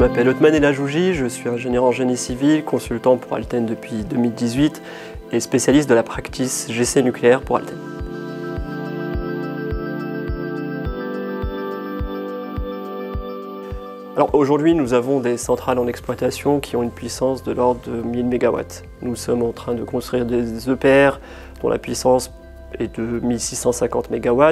m'appelle Otman Elajouji, je suis ingénieur en génie civil, consultant pour Alten depuis 2018 et spécialiste de la practice GC nucléaire pour Alten. Alors aujourd'hui, nous avons des centrales en exploitation qui ont une puissance de l'ordre de 1000 MW. Nous sommes en train de construire des EPR dont la puissance est de 1650 MW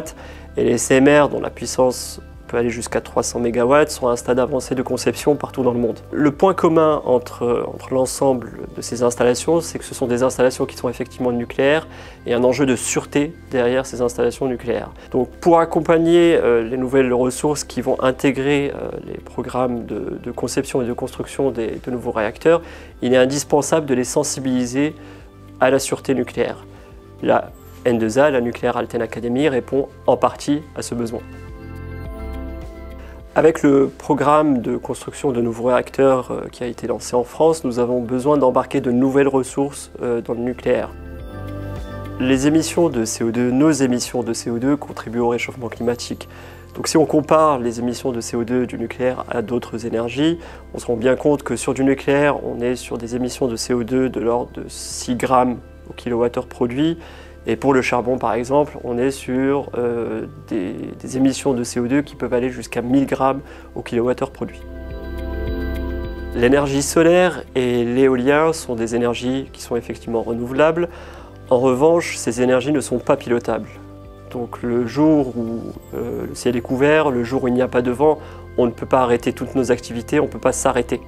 et les CMR dont la puissance peut aller jusqu'à 300 MW, sont à un stade avancé de conception partout dans le monde. Le point commun entre, entre l'ensemble de ces installations, c'est que ce sont des installations qui sont effectivement nucléaires et un enjeu de sûreté derrière ces installations nucléaires. Donc pour accompagner euh, les nouvelles ressources qui vont intégrer euh, les programmes de, conception et de construction des, de nouveaux réacteurs, il est indispensable de les sensibiliser à la sûreté nucléaire. La N2A, la Nucléaire Alten Academy, répond en partie à ce besoin. Avec le programme de construction de nouveaux réacteurs euh, qui a été lancé en France, nous avons besoin d'embarquer de nouvelles ressources euh, dans le nucléaire. Les émissions de CO2, nos émissions de CO2 contribuent au réchauffement climatique. Donc si on compare les émissions de CO2 du nucléaire à d'autres énergies, on se rend bien compte que sur du nucléaire, on est sur des émissions de CO2 de l'ordre de 6 grammes au kilowattheure produit, et pour le charbon, par exemple, on est sur euh, des, émissions de CO2 qui peuvent aller jusqu'à 1000 grammes au kilowattheure produit. L'énergie solaire et l'éolien sont des énergies qui sont effectivement renouvelables. En revanche, ces énergies ne sont pas pilotables. Donc le jour où euh, le ciel est couvert, le jour où il n'y a pas de vent, on ne peut pas arrêter toutes nos activités, on ne peut pas s'arrêter.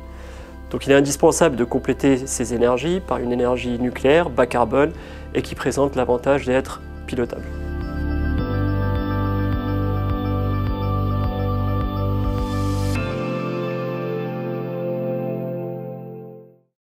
Donc il est indispensable de compléter ces énergies par une énergie nucléaire bas carbone et qui présente l'avantage d'être pilotable.